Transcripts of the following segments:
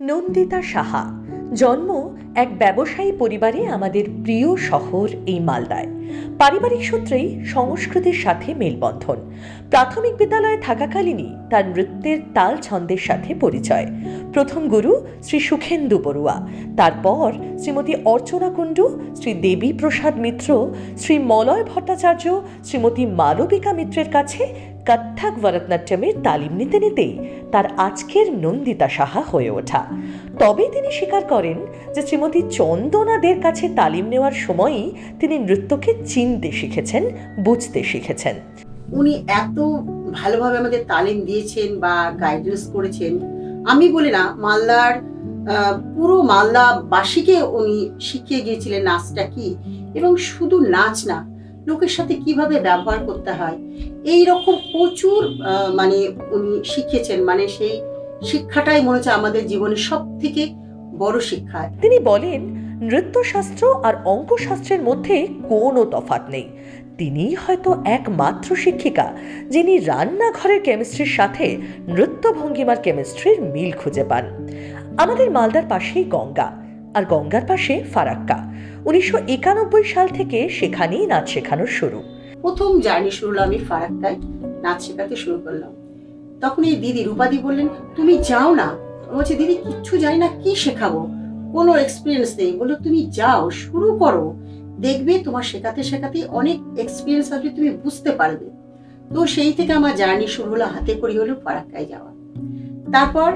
নন্দিতা সাহা। জন্ম এক ব্যবসায়ী পরিবারে আমাদের প্রিয় শহর এই মালদায়। পারিবারিক সূত্রেই সংস্কৃতির সাথে মেলবন্ধন। প্রাথমিক বিদ্যালয়ে থাকাকালীনই তার নৃত্যের তাল ছন্দের সাথে পরিচয়। প্রথম গুরু শ্রী সুখেন্দু বড়ুয়া, তারপর শ্রীমতী অর্চনা কুণ্ডু, শ্রী দেবী প্রসাদ মিত্র, শ্রী মলয় ভট্টাচার্য, শ্রীমতী মালবিকা মিত্রের কাছে কত্থক ভরতনাট্যমের তালিম নিতে নিতেই তার আজকের নন্দিতা সাহা হয়ে ওঠা। তবে তিনি স্বীকার করেন যে শ্রীমতী চন্দনাদের কাছে তালিম নেওয়ার সময়ই তিনি নৃত্যকে চিনতে শিখেছেন, বুঝতে শিখেছেন। উনি এত ভালোভাবে আমাদের তালিম দিয়েছেন বা গাইডেন্স করেছেন, আমি বলি না, মালদার পুরো মালদাবাসীকে উনি শিখিয়ে গিয়েছিলেন নাচটা কি? এবং শুধু নাচ না লোকের সাথে কীভাবে ব্যবহার করতে হয়? এই রকম প্রচুর মানে উনি শিখিয়েছেন। মানে সেই শিক্ষাটাই মনে হচ্ছে আমাদের জীবনের সব থেকে বড় শিক্ষা। তিনি বলেন, নৃত্যশাস্ত্র আর অঙ্কশাস্ত্রের মধ্যে কোনো তফাৎ নেই। তিনি হয়তো একমাত্র শিক্ষিকা, যিনি রান্নাঘরের কেমিস্ট্রির সাথে নৃত্য ভঙ্গিমার কেমিস্ট্রির মিল খুঁজে পান। আমাদের মালদার পাশেই গঙ্গা। আর গঙ্গার পাশে ফারাক্কা। উনিশশো একানব্বই সাল থেকে সেখানেই নাচ শেখানো শুরু। প্রথম জার্নি শুরু হলো আমি ফারাক্কায়। নাচ শেখাতে শুরু করলাম। তখন এই দিদি রূপাদি বললেন, তুমি যাও না। বলছে, দিদি, কিচ্ছু জানি না, কি শেখাবো? কোনো এক্সপিরিয়েন্স নেই। বলল, তুমি যাও, শুরু করো। দেখবে তোমার শেখাতে শেখাতে অনেক এক্সপিরিয়েন্স আসবে, তুমি বুঝতে পারবে। তো সেই থেকে আমার জার্নি শুরু হলো, হাতে করি হলো ফারাক্কায় যাওয়া। তারপর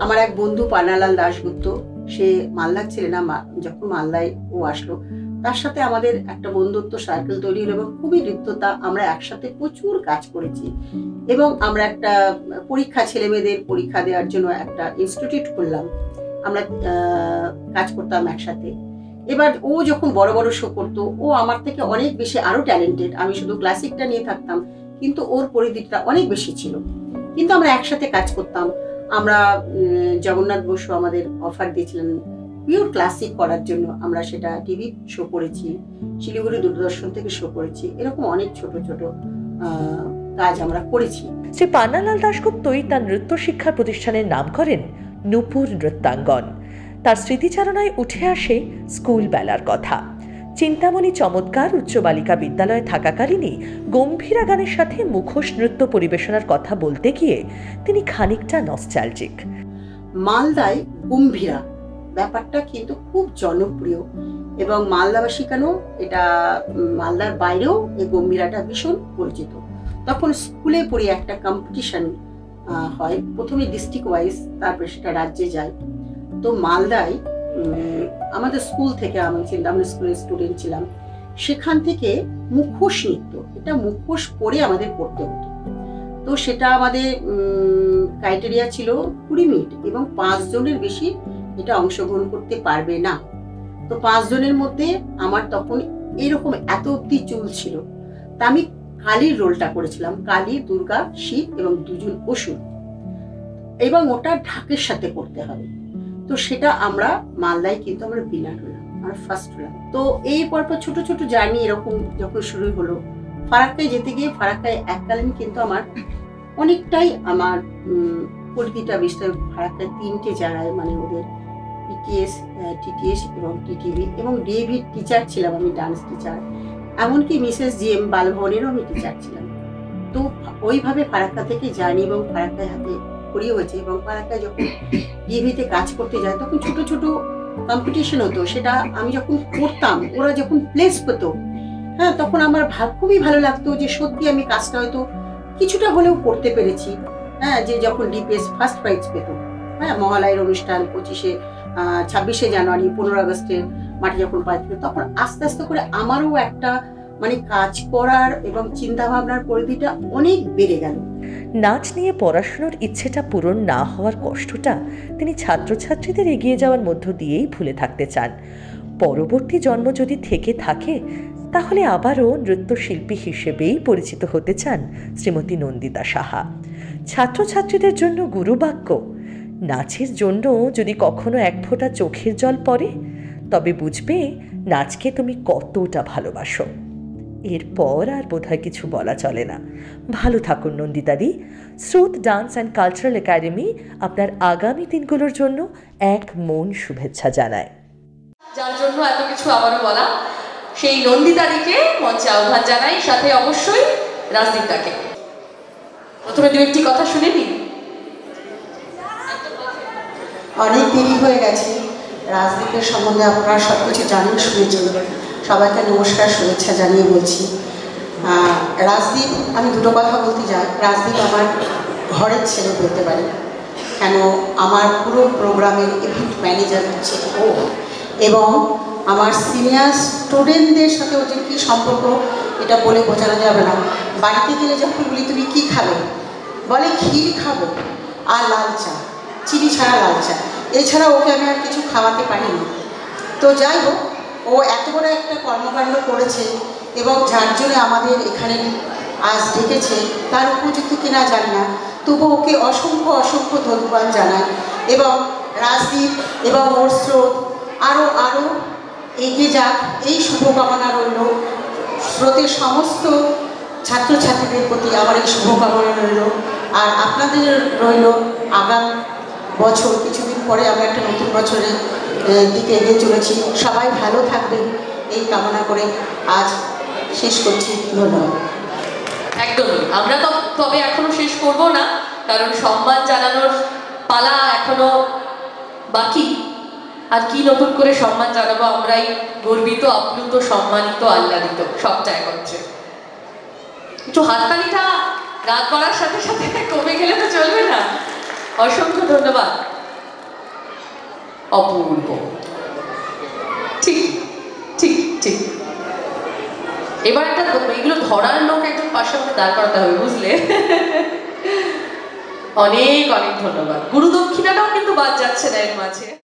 আমার এক বন্ধু পানালাল দাশগুপ্ত সে মালদার ছেলে না যখন মালদায় ও আসলো, তার সাথে আমাদের একটা বন্ধুত্ব সার্কেল তৈরি হলো এবং খুবই নৃত্যতা আমরা একসাথে প্রচুর কাজ করেছি এবং আমরা একটা পরীক্ষা ছেলে মেয়েদের পরীক্ষা দেওয়ার জন্য একটা ইনস্টিটিউট করলাম আমরা কাজ করতাম একসাথে। এবার ও যখন বড় বড় শো করতো, ও আমার থেকে অনেক বেশি আরও ট্যালেন্টেড আমি শুধু ক্লাসিকটা নিয়ে থাকতাম, কিন্তু ওর পরিধিটা অনেক বেশি ছিল। কিন্তু আমরা একসাথে কাজ করতাম। আমরা জগন্নাথ বসু আমাদের অফার দিয়েছিলেন পিওর ক্লাসিক করার জন্য। আমরা সেটা টিভি শো করেছি, শিলিগুড়ি দূরদর্শন থেকে শো করেছি। এরকম অনেক ছোট ছোট কাজ আমরা করেছি। শ্রী পান্নালাল দাশগুপ্তই তার নৃত্য শিক্ষার প্রতিষ্ঠানের নাম করেন নূপুর নৃত্যাঙ্গন। তার স্মৃতিচারণায় উঠে আসে স্কুল বেলার কথা। চিন্তামণি চমৎকার উচ্চ বালিকা বিদ্যালয়ে থাকাকালীনই গম্ভীরা গানের সাথে মুখোশ নৃত্য পরিবেশনার কথা বলতে গিয়ে তিনি খানিকটা নস্টালজিক মালদায় গম্ভীরা। ব্যাপারটা কিন্তু খুব জনপ্রিয়। এবং মালদাবাসী কেন? এটা মালদার বাইরেও এই গম্ভীরাটা ভীষণ পরিচিত। তখন স্কুলে পড়ে একটা কম্পিটিশন হয়। প্রথমে ডিস্ট্রিক্ট ওয়াইজ তারপরে সেটা রাজ্যে যায়। তো মালদায় আমাদের স্কুল থেকে আমি চিন্তামণি স্কুলের স্টুডেন্ট ছিলাম। সেখান থেকে মুখোশ নৃত্য। এটা মুখোশ পরে আমাদের পড়তে হতো। তো সেটা আমাদের ক্রাইটেরিয়া ছিল কুড়ি মিনিট এবং পাঁচ জনের বেশি এটা অংশগ্রহণ করতে পারবে না। তো পাঁচ জনের মধ্যে আমার তখন এরকম এত অব্দি চুল ছিল। তা আমি কালীর রোলটা করেছিলাম, কালী, দুর্গা, শিব এবং দুজন অসুর এবং ওটা ঢাকের সাথে করতে হবে। তো সেটা আমরা মালদায় কিন্তু আমরা বিনার হলাম আমরা ফার্স্ট হলাম তো এই পরপর ছোট ছোট জার্নি এরকম যখন শুরু হলো, ফারাক্কায় যেতে গিয়ে ফারাক্কায় এককালীন কিন্তু আমার অনেকটাই আমার পরিধিটা বিস্তার ফারাক্কায় তিনটে জায়গায় মানে ওদের পিটিএস টিটিএস এবং টিটিভি এবং ডিএভি টিচার ছিলাম আমি ডান্স টিচার এমনকি মিসেস জি এম বালভবনেরও আমি টিচার ছিলাম। তো ওইভাবে ফারাক্কা থেকে জার্নি এবং ফারাক্কায় হাতে করিয়ে হয়েছে এবং ফারাক্কায় যখন ডিএভিতে কাজ করতে যায়, তখন ছোট ছোট কম্পিটিশন হতো। সেটা আমি যখন করতাম, ওরা যখন প্লেস পেতো হ্যাঁ তখন আমার ভা- খুবই ভালো লাগতো যে সত্যি আমি কাজটা হয়তো কিছুটা হলেও করতে পেরেছি। হ্যাঁ যে যখন ডিপিএস ফার্স্ট প্রাইজ পেত। হ্যাঁ মহালয়ের অনুষ্ঠান পঁচিশে ছাব্বিশে জানুয়ারি, পনেরো আগস্টের মাঠে যখন পেত, তখন আস্তে আস্তে করে আমারও একটা মানে কাজ করার এবং চিন্তা ভাবনার পরিধিটা অনেক বেড়ে গেল। নাচ নিয়ে পড়াশুনোর ইচ্ছেটা পূরণ না হওয়ার কষ্টটা তিনি ছাত্রছাত্রীদের এগিয়ে যাওয়ার মধ্য দিয়েই ভুলে থাকতে চান। পরবর্তী জন্ম যদি থেকে থাকে, তাহলে আবারও নৃত্যশিল্পী হিসেবেই পরিচিত হতে চান শ্রীমতী নন্দিতা সাহা। ছাত্রছাত্রীদের জন্য গুরুবাক্য, নাচের জন্য যদি কখনো এক ফোঁটা চোখের জল পড়ে, তবে বুঝবে নাচকে তুমি কতটা ভালোবাসো। এরপর আর বোধহয় কিছু বলা চলে না। ভালো থাকুন নন্দিতাদি। স্রোত ডান্স অ্যান্ড কালচারাল একাডেমি আপনার আগামী দিনগুলোর জন্য এক মন শুভেচ্ছা জানায়। যার জন্য এত কিছু আবারও বলা সেই নন্দিতাদিকে মঞ্চে আহ্বান জানাই সাথে অবশ্যই রাজদীপদাকে। প্রথমে দু একটি কথা শুনে নিই। অনেক দেরি হয়ে গেছে। রাজদীপের সম্বন্ধে আপনারা সব কিছু জানেন শুনেছেন। সবাইকে নমস্কার, শুভেচ্ছা জানিয়ে বলছি। রাজদীপ, আমি দুটো কথা বলতে যাই রাজদীপ আমার ঘরের ছেলে বলতে পারি। কেন? আমার পুরো প্রোগ্রামের ইভেন্ট ম্যানেজার হচ্ছে ও। এবং আমার সিনিয়র স্টুডেন্টদের সাথে ওদের কী সম্পর্ক, এটা বলে বোঝানো যাবে না। বাড়িতে গেলে যখন বলি, তুমি কী খাবে? বলে, ক্ষীর খাব আর লাল চা, চিনি ছাড়া লাল চা। এছাড়া ওকে আমি আর কিছু খাওয়াতে পারিনি। তো যাই হোক ও এত বড় একটা কর্মকাণ্ড করেছে এবং যার জন্য আমাদের এখানে আজ ডেকেছে, তার উপযুক্ত কিনা জানি না। তবু ওকে অসংখ্য অসংখ্য ধন্যবাদ জানাই। এবং রাজদীপ এবং ওর স্রোত আরও আরও এগিয়ে যাক। এই শুভকামনা রইল। স্রোতের সমস্ত ছাত্রছাত্রীদের প্রতি আমার এই শুভকামনা রইল। আর আপনাদের রইল আগাম বছর কিছুদিন পরে আমরা একটা নতুন বছরের দিকে এগিয়ে চলেছি। সবাই ভালো থাকবেন। এই কামনা করে আজ শেষ করছি। ধন্যবাদ। একদমই। আমরা তো তবে এখনও শেষ করব না, কারণ সম্মান জানানোর পালা এখনও বাকি। আর কি নতুন করে সম্মান জানাব আমরাই গর্বিত, আপ্লুত, সম্মানিত, আহ্লাদিত, সবটা একত্রে। একটু হাততালিটা রাত করার সাথে সাথে কমে গেলে তো চলবে না। অসংখ্য ধন্যবাদ। অপূর্ব। ঠিক ঠিক ঠিক। এবার একটা এগুলো ধরার লোক একজন পাশে আমাকে দাঁড় করাতে হবে, বুঝলে? অনেক অনেক ধন্যবাদ। গুরু দক্ষিণাটাও কিন্তু বাদ যাচ্ছে না এর মাঝে।